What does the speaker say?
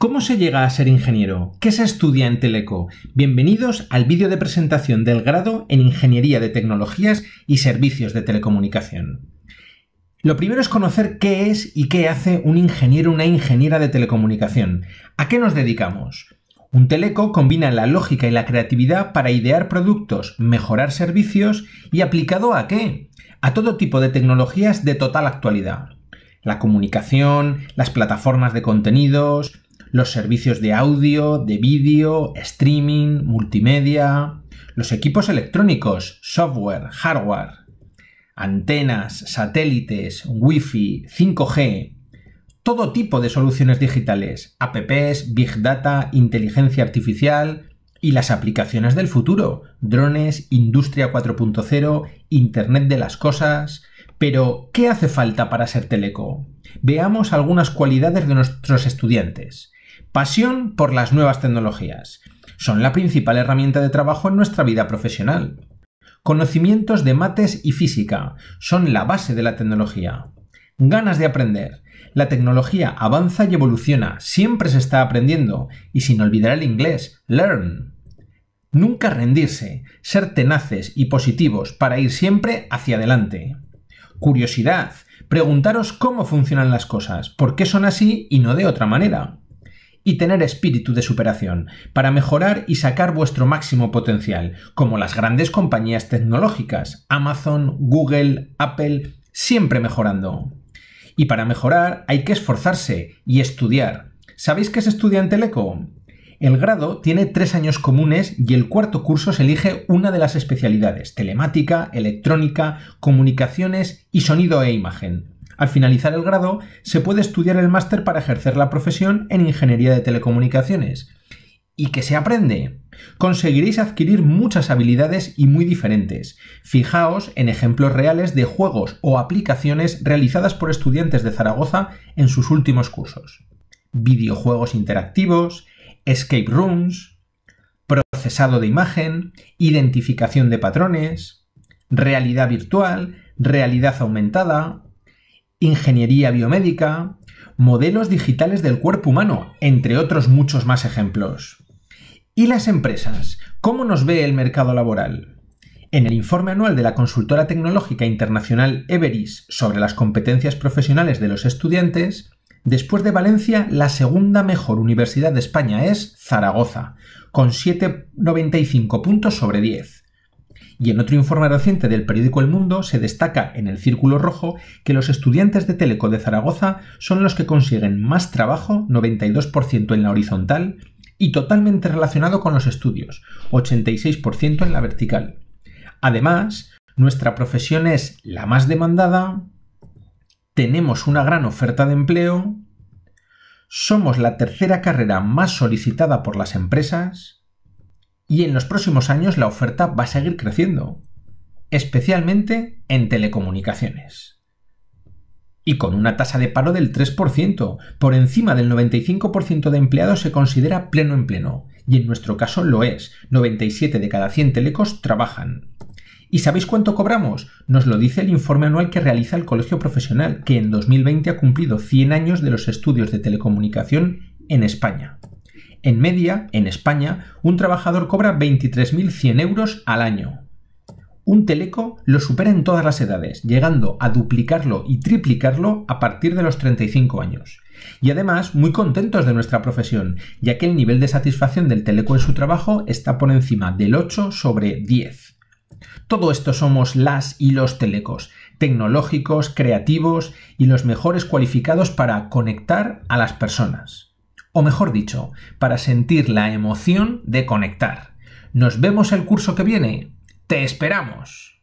¿Cómo se llega a ser ingeniero? ¿Qué se estudia en Teleco? Bienvenidos al vídeo de presentación del grado en Ingeniería de Tecnologías y Servicios de Telecomunicación. Lo primero es conocer qué es y qué hace un ingeniero o una ingeniera de telecomunicación. ¿A qué nos dedicamos? Un teleco combina la lógica y la creatividad para idear productos, mejorar servicios y aplicado a qué? A todo tipo de tecnologías de total actualidad. La comunicación, las plataformas de contenidos, los servicios de audio, de vídeo, streaming, multimedia, los equipos electrónicos, software, hardware, antenas, satélites, wifi, 5G, todo tipo de soluciones digitales, apps, big data, inteligencia artificial y las aplicaciones del futuro, drones, industria 4.0, Internet de las Cosas. Pero, ¿qué hace falta para ser teleco? Veamos algunas cualidades de nuestros estudiantes. Pasión por las nuevas tecnologías. Son la principal herramienta de trabajo en nuestra vida profesional. Conocimientos de mates y física. Son la base de la tecnología. Ganas de aprender. La tecnología avanza y evoluciona, siempre se está aprendiendo, y sin olvidar el inglés, learn. Nunca rendirse, ser tenaces y positivos para ir siempre hacia adelante. Curiosidad, preguntaros cómo funcionan las cosas, por qué son así y no de otra manera y tener espíritu de superación para mejorar y sacar vuestro máximo potencial, como las grandes compañías tecnológicas, Amazon, Google, Apple, siempre mejorando. Y para mejorar hay que esforzarse y estudiar. ¿Sabéis qué es estudiante Teleco? El grado tiene tres años comunes y el cuarto curso se elige una de las especialidades, telemática, electrónica, comunicaciones y sonido e imagen. Al finalizar el grado, se puede estudiar el máster para ejercer la profesión en Ingeniería de Telecomunicaciones. ¿Y qué se aprende? Conseguiréis adquirir muchas habilidades y muy diferentes. Fijaos en ejemplos reales de juegos o aplicaciones realizadas por estudiantes de Zaragoza en sus últimos cursos. Videojuegos interactivos, escape rooms, procesado de imagen, identificación de patrones, realidad virtual, realidad aumentada, ingeniería biomédica, modelos digitales del cuerpo humano, entre otros muchos más ejemplos. ¿Y las empresas? ¿Cómo nos ve el mercado laboral? En el informe anual de la consultora tecnológica internacional Everis sobre las competencias profesionales de los estudiantes, después de Valencia, la segunda mejor universidad de España es Zaragoza, con 7,95 puntos sobre 10. Y en otro informe reciente del periódico El Mundo se destaca en el círculo rojo que los estudiantes de Teleco de Zaragoza son los que consiguen más trabajo, 92% en la horizontal, y totalmente relacionado con los estudios, 86% en la vertical. Además, nuestra profesión es la más demandada, tenemos una gran oferta de empleo, somos la tercera carrera más solicitada por las empresas, y en los próximos años la oferta va a seguir creciendo, especialmente en telecomunicaciones. Y con una tasa de paro del 3%, por encima del 95% de empleados se considera pleno en pleno, y en nuestro caso lo es, 97 de cada 100 telecos trabajan. ¿Y sabéis cuánto cobramos? Nos lo dice el informe anual que realiza el Colegio Profesional, que en 2020 ha cumplido 100 años de los estudios de telecomunicación en España. En media, en España, un trabajador cobra 23.100 euros al año. Un teleco lo supera en todas las edades, llegando a duplicarlo y triplicarlo a partir de los 35 años. Y además, muy contentos de nuestra profesión, ya que el nivel de satisfacción del teleco en su trabajo está por encima del 8 sobre 10. Todo esto somos las y los telecos, tecnológicos, creativos y los mejores cualificados para conectar a las personas o mejor dicho, para sentir la emoción de conectar. Nos vemos el curso que viene. ¡Te esperamos!